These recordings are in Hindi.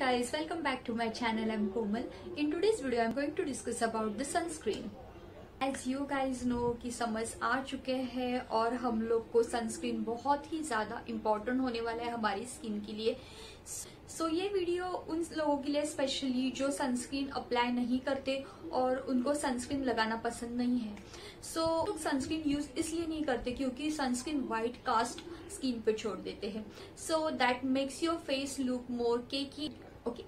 guys, welcome back to my channel. I'm Komal. In today's video, I'm going to discuss about the sunscreen. As you guys know कि समर्स आ चुके हैं और हम लोग को सनस्क्रीन बहुत ही ज़्यादा इम्पोर्टेंट होने वाला है हमारी स्किन के लिए सो so, ये वीडियो उन लोगों के लिए स्पेशली जो सनस्क्रीन अप्लाई नहीं करते और उनको सनस्क्रीन लगाना पसंद नहीं है सो so, सनस्क्रीन यूज़ इसलिए नहीं करते क्योंकि सनस्क्रीन व्हाइट कास्ट स्किन पे छोड़ देते हैं so that makes your face look more cakey okay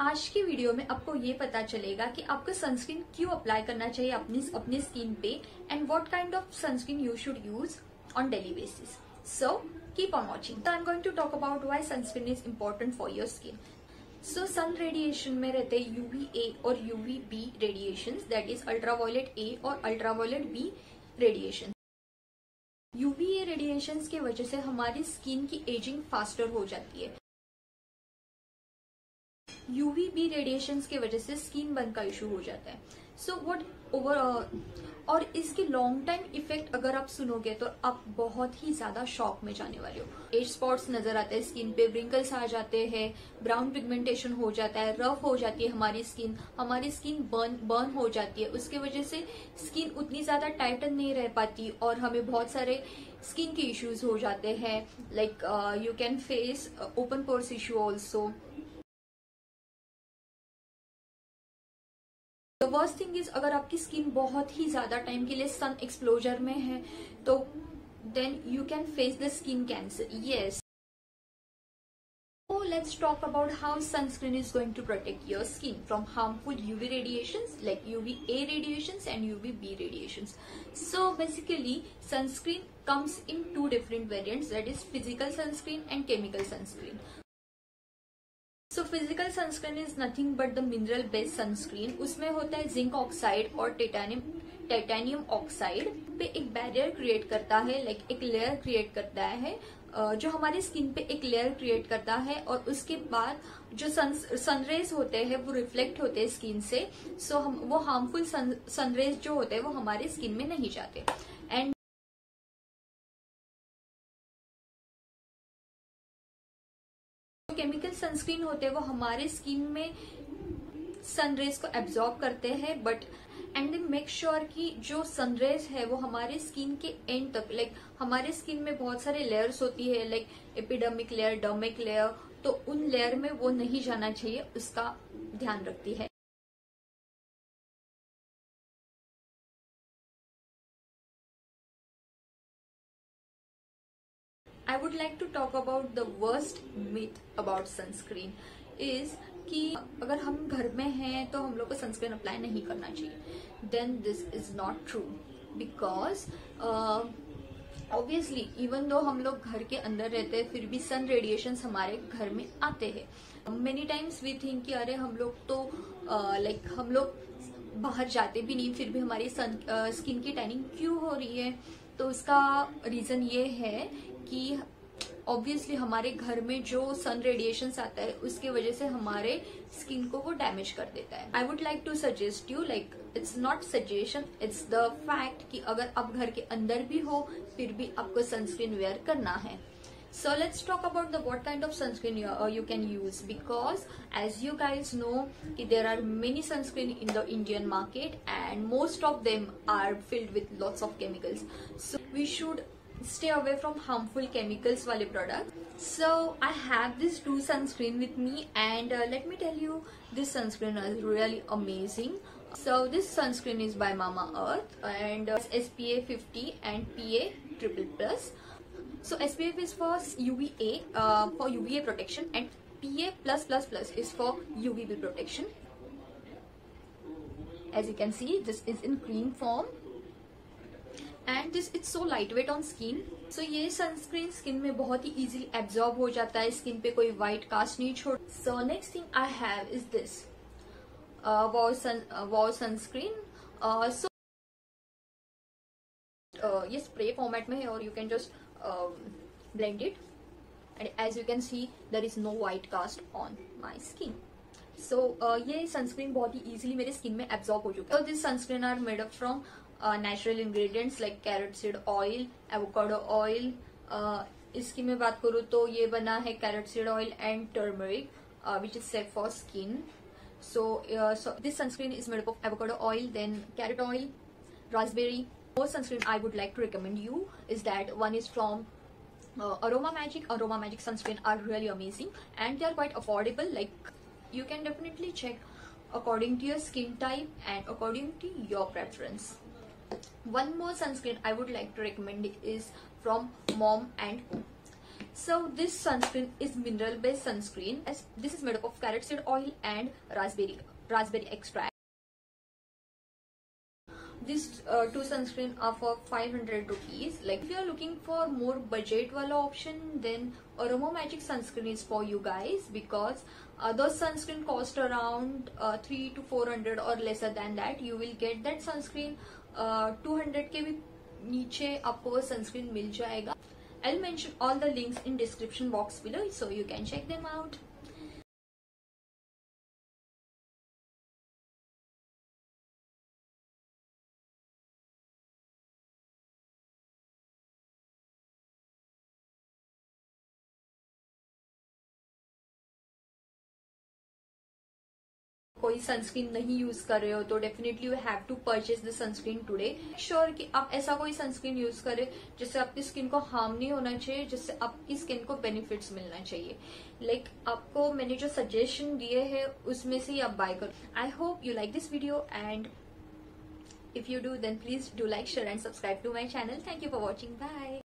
आज की वीडियो में आपको ये पता चलेगा कि आपको सनस्क्रीन क्यों अप्लाई करना चाहिए अपनी अपनी स्किन पे and what kind of sunscreen you should use on daily basis so keep on watching I am going to talk about why sunscreen is important for your skin so sun radiation में रहते हैं यूवी ए और UV B radiation that is ultraviolet A और ultraviolet B radiation UVA radiation की वजह से हमारी स्किन की एजिंग फास्टर हो जाती है. यूवीबी रेडिएशन की वजह से स्किन बर्न का इशू हो जाता है। सो वट ओवर और इसके लॉन्ग टाइम इफ़ेक्ट अगर आप सुनोगे तो आप बहुत ही ज़्यादा शॉक में जाने वाले हो। एज स्पॉट्स नज़र आते हैं स्किन पे ब्रिंकल्स आ जाते हैं ब्राउन पिगमेंटेशन हो जाता है रफ हो जाती है हमारी स्किन हमारी स्किन बर्न बर्न हो जाती है। उसके वजह से स्किन उतनी ज़्यादा टाइटन नहीं रह पाती और हमें बहुत सारे स्किन के इश्यूज़ हो जाते हैं। Like you can face open pores issue also the worst thing is अगर आपकी स्किन बहुत ही ज़्यादा टाइम के लिए सन एक्सप्लोजर में है तो then you can face the skin cancer yes let's talk about how sunscreen is going to protect your skin from harmful UV radiations like UVA radiations and UVB radiations. So basically sunscreen comes in two different variants that is physical sunscreen and chemical sunscreen. So physical sunscreen is nothing but the mineral based sunscreen उसमें होता है जिंक ऑक्साइड और टेटानियम टाइटेनियम ऑक्साइड पे एक बैरियर क्रिएट करता है लाइक एक लेयर क्रिएट करता है जो हमारी स्किन पे एक लेयर क्रिएट करता है और उसके बाद जो सन सनरेज होते हैं वो रिफ्लेक्ट होते हैं स्किन से सो so हम, वो हार्मफुल सनरेज जो होते हैं वो हमारे स्किन में नहीं जाते। केमिकल सनस्क्रीन होते हैं, वो हमारे स्किन में सनरेज को एब्जॉर्ब करते हैं but and they make sure कि जो सनरेज है, वो हमारे स्किन के एंड तक लाइक हमारे स्किन में बहुत सारे लेयर्स होती है like epidermic layer dermic layer तो उन लेयर में वो नहीं जाना चाहिए, उसका ध्यान रखती है। I would like to talk about the worst myth about sunscreen is कि अगर हम घर में हैं तो हम लोग को सनस्क्रीन अप्लाई नहीं करना चाहिए। Then this is not true because obviously even though हम लोग घर के अंदर रहते हैं फिर भी सन रेडिएशन हमारे घर में आते हैं। मेनी टाइम्स वी थिंक कि अरे हम लोग तो लाइक uh, like, हम लोग बाहर जाते भी नहीं फिर भी हमारी सन स्किन की टैनिंग क्यों हो रही है? तो उसका रीजन ये है कि ऑब्वियसली हमारे घर में जो सन रेडिएशन आता है, उसकी वजह से हमारे स्किन को वो डैमेज कर देता है। I would like to suggest you like it's not suggestion it's the fact कि अगर आप घर के अंदर भी हो, फिर भी आपको सनस्क्रीन वेयर करना है। So let's talk about the what kind of sunscreen you, uh, you can use. Because as you guys know there are many sunscreen in the Indian market and most of them are filled with lots of chemicals. So we should stay away from harmful chemicals wale product. So i have this two sunscreen with me and uh, let me tell you this sunscreen is really amazing. So this sunscreen is by mama earth and uh, SPF 50 and PA triple plus so SPF is for UVA uh, for UVA protection and PA plus plus plus is for UVB protection as you can see this is in cream form and this it's so light weight on skin so ये सनस्क्रीन स्किन में बहुत ही इजीली एब्जॉर्ब हो जाता है स्किन पे कोई व्हाइट कास्ट नहीं छोड़ so next thing I have is this wall sunscreen so ये स्प्रे फॉर्मेट में है और you can just blend it and as you can see there is no white cast on my skin so ये सनस्क्रीन बहुत ही इजीली मेरे स्किन में एब्जॉर्ब हो चुका है। This sunscreen are made up from natural ingredients like carrot seed oil avocado oil इसकी मैं बात करूँ तो ये बना है carrot seed oil and turmeric which is safe for skin so this sunscreen is made up of avocado oil, then carrot oil, raspberry. Most sunscreen I would like to recommend you is that one is from uh, Aroma Magic. Aroma Magic sunscreen are really amazing and they are quite affordable. Like you can definitely check according to your skin type and according to your preference. One more sunscreen I would like to recommend is from Mom and Home. so this sunscreen is mineral based sunscreen as this is made up of carrot seed oil and raspberry raspberry extract These uh, two sunscreen are for 500 rupees. Like if you are looking for more budget wala option then Aroma Magic sunscreen is for you guys because other sunscreen cost around uh, 3 to 400 or lesser than that. You will get that sunscreen uh, 200 के भी नीचे आपको sunscreen मिल जाएगा I'll mention all the links in description box below so you can check them out. कोई सनस्क्रीन नहीं यूज़ कर रहे हो तो definitely you have to purchase the sunscreen today sure कि आप ऐसा कोई सनस्क्रीन यूज़ करें जिससे आपकी स्किन को हार्म नहीं होना चाहिए जिससे आपकी स्किन को बेनिफिट्स मिलना चाहिए। लाइक like, आपको मैंने जो सजेशन दिए हैं उसमें से ही आप बाय करो। I hope you like this video and if you do then please do like share and subscribe to my channel thank you for watching bye.